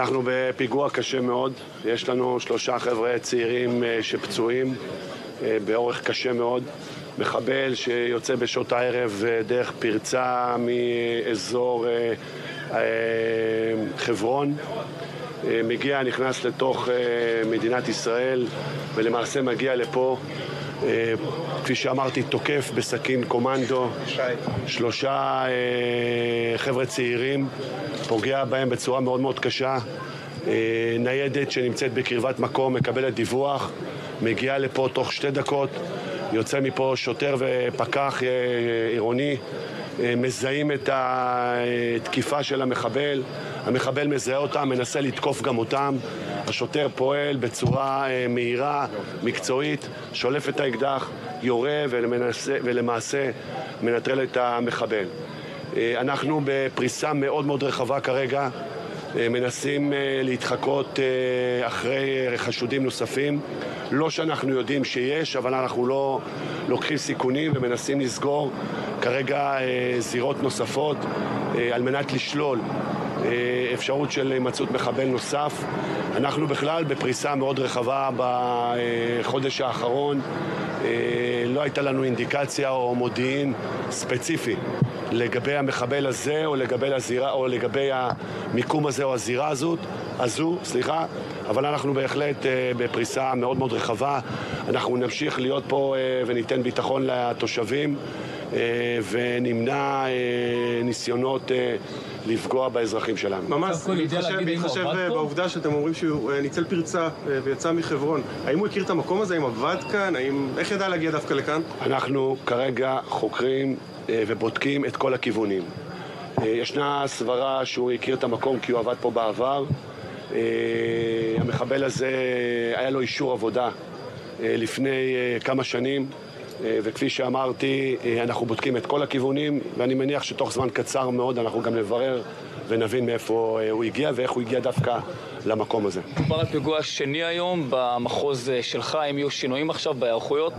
אנחנו בפיגוע קשה מאוד, יש לנו שלושה חבר'ה צעירים אה, שפצועים אה, באורך קשה מאוד. מחבל שיוצא בשעות הערב אה, דרך פרצה מאזור חברון, מגיע, נכנס לתוך מדינת ישראל ולמעשה מגיע לפה כפי שאמרתי, תוקף בסכין קומנדו, שלושה אה, חבר'ה צעירים, פוגע בהם בצורה מאוד מאוד קשה. אה, ניידת שנמצאת בקרבת מקום מקבלת דיווח, מגיעה לפה תוך שתי דקות, יוצא מפה שוטר ופקח עירוני, מזהים את התקיפה של המחבל, המחבל מזהה אותם, מנסה לתקוף גם אותם. השוטר פועל בצורה אה, מהירה, מקצועית, שולף את האקדח, יורה ולמנסה, ולמעשה מנטרל את המחבל. אה, אנחנו בפריסה מאוד מאוד רחבה כרגע, אה, מנסים להתחקות אחרי חשודים נוספים. לא שאנחנו יודעים שיש, אבל אנחנו לא לוקחים סיכונים ומנסים לסגור כרגע זירות נוספות על מנת לשלול אפשרות של הימצאות מחבל נוסף. אנחנו בכלל בפריסה מאוד רחבה בחודש האחרון. אה, לא הייתה לנו אינדיקציה או מודיעין ספציפי לגבי המחבל הזה או לגבי, הזירה, או לגבי המיקום הזה או הזירה הזאת, הזו, סליחה, אבל אנחנו בהחלט אה, בפריסה מאוד מאוד רחבה. אנחנו נמשיך להיות פה אה, וניתן ביטחון לתושבים. אה, ונמנע אה, ניסיונות אה, לפגוע באזרחים שלנו. ממש, בהתחשב בעובדה שאתם אומרים שהוא ניצל פרצה ויצא מחברון, האם הוא הכיר את המקום הזה? האם עבד כאן? האם... איך ידע להגיע דווקא לכאן? אנחנו כרגע חוקרים ובודקים את כל הכיוונים. ישנה סברה שהוא הכיר את המקום כי הוא עבד פה בעבר. המחבל הזה, היה לו אישור עבודה לפני כמה שנים. אה, וכפי שאמרתי, אה, אנחנו בודקים את כל הכיוונים, ואני מניח שתוך זמן קצר מאוד אנחנו גם נברר ונבין מאיפה אה, הוא הגיע ואיך הוא הגיע דווקא למקום הזה. מדובר על פיגוע שני היום במחוז שלך, האם יהיו שינויים עכשיו בהיערכויות?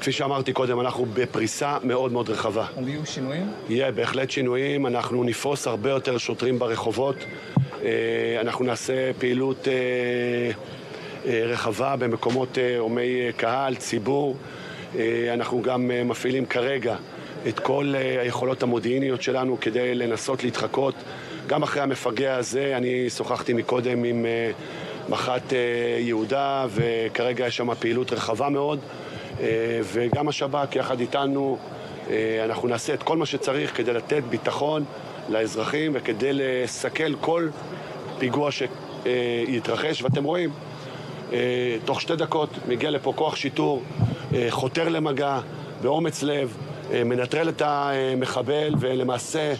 כפי שאמרתי קודם, אנחנו בפריסה מאוד מאוד רחבה. אבל יהיו שינויים? יהיה בהחלט שינויים, אנחנו נפרוס הרבה יותר שוטרים ברחובות, אנחנו נעשה פעילות רחבה במקומות הומי קהל, ציבור. אה, אנחנו גם אה, מפעילים כרגע את כל אה, היכולות המודיעיניות שלנו כדי לנסות להתחקות. גם אחרי המפגע הזה, אני שוחחתי מקודם עם מח"ט יהודה, וכרגע יש שם פעילות רחבה מאוד, וגם השב"כ יחד איתנו, אנחנו נעשה את כל מה שצריך כדי לתת ביטחון לאזרחים וכדי לסכל כל פיגוע שיתרחש, ואתם רואים, תוך שתי דקות מגיע לפה כוח שיטור חותר למגע, באומץ לב, אה, מנטרל את המחבל ולמעשה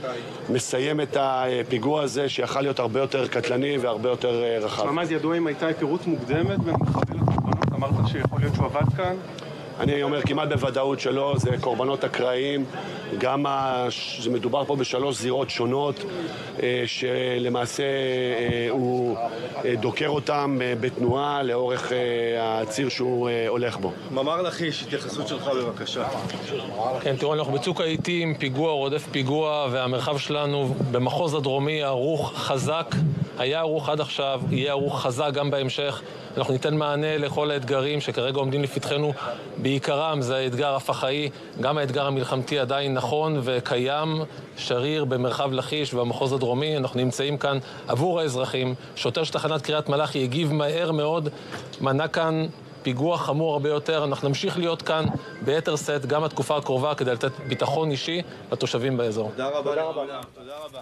מסיים את הפיגוע הזה שיכל להיות הרבה יותר קטלני והרבה יותר אה, רחב. ממש ידוע אם הייתה היכרות מוקדמת בין מחבל לקורבנות? אמרת שיכול להיות שהוא עבד כאן? אני אומר כמעט בוודאות שלא, זה קורבנות אקראיים. גם ה... מדובר פה בשלוש זירות שונות, אה, שלמעשה אה, הוא אה, דוקר אותם בתנועה לאורך הציר שהוא הולך בו. ממר לכיש, התייחסות שלך בבקשה. כן, תראו, אנחנו בצוק העיתים, פיגוע רודף פיגוע, והמרחב שלנו במחוז הדרומי ערוך חזק. היה ערוך עד עכשיו, יהיה ערוך חזק גם בהמשך. אנחנו ניתן מענה לכל האתגרים שכרגע עומדים לפתחנו. בעיקרם זה האתגר הפח"עי, גם האתגר המלחמתי עדיין נכון וקיים, שריר במרחב לכיש ובמחוז הדרומי. אנחנו נמצאים כאן עבור האזרחים. שוטר של תחנת קריית מלאכי הגיב מהר מאוד, מנה כאן פיגוע חמור הרבה יותר. אנחנו נמשיך להיות כאן ביתר שאת גם בתקופה הקרובה כדי לתת ביטחון אישי לתושבים באזור. תודה רבה. תודה רבה.